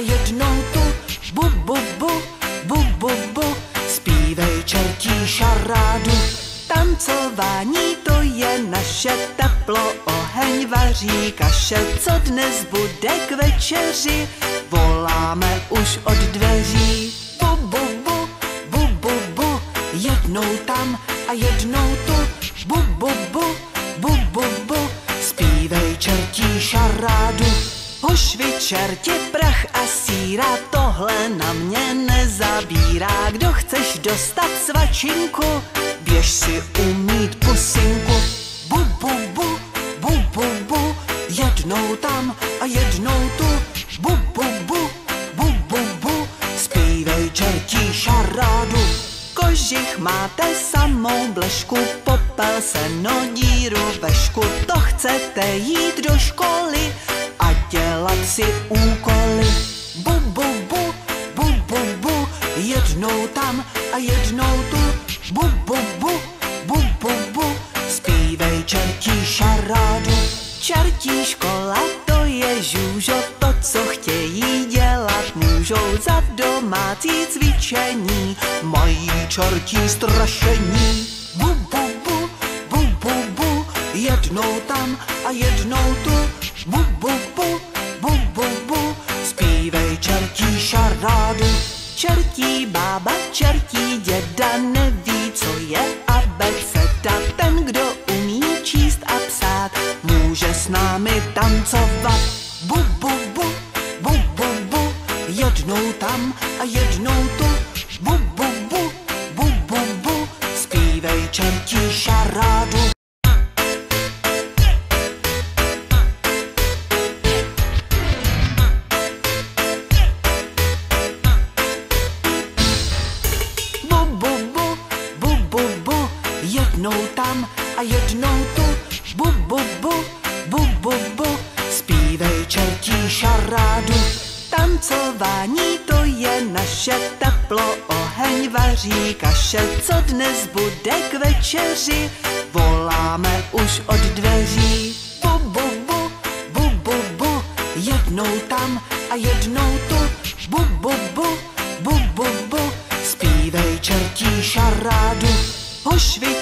jednou tu. Bu bu bu, bu bu bu, zpívej čertí šarádu. Tancování to je naše teplo, oheň. Vaří kaše, co dnes bude k večeři, voláme už od dveří. Bu bu bu, bu bu bu, jednou tam a jednou tu, bu bu, bu čerti prach a síra, tohle na mě nezabírá. Kdo chceš dostat svačinku, běž si umít pusinku. Bu, bu, bu, bu, bu, bu, jednou tam a jednou tu. Bu, bu, bu, bu, bu, bu, zpívej čertí šarádu. Kožich máte samou blešku, popel se no díru vešku. To chcete jít do školy si úkoly. Bu, bu, bu, bu, bu, bu, jednou tam a jednou tu. Bu, bu, bu, bu, bu, bu, zpívej čertí šarádu. Čertí škola, to je žůžo, to, co chtějí dělat, můžou za domácí cvičení, mají čertí strašení. Bu, bu, bu, bu, bu, bu, jednou tam a jednou tu. Bába, čertí děda, neví, co je abeceda. Ten, kdo umí číst a psát, může s námi tancovat. Bu, bu, bu, bu, bu, bu, jednou tam a jednou tu. Bu, bu, bu, bu, bu, bu, zpívej čertí šarádu. Jednou tam a jednou tu. Bu, bu, bu, bu, bu, bu, zpívej čertí šarádu. Tancování to je naše teplo, oheň vaří kaše, co dnes bude k večeři, voláme už od dveří. Bu, bu, bu, bu, bu, bu, jednou tam a jednou tu.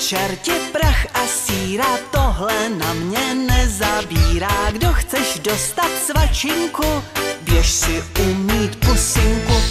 čertě prach a síra, tohle na mě nezabírá. Kdo chceš dostat svačinku, běž si umít pusinku.